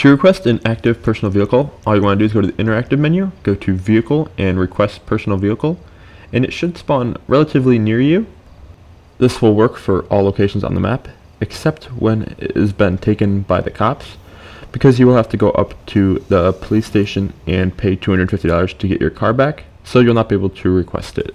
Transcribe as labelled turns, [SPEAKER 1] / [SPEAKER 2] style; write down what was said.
[SPEAKER 1] To request an active personal vehicle, all you want to do is go to the interactive menu, go to vehicle and request personal vehicle, and it should spawn relatively near you. This will work for all locations on the map, except when it has been taken by the cops, because you will have to go up to the police station and pay $250 to get your car back, so you'll not be able to request it.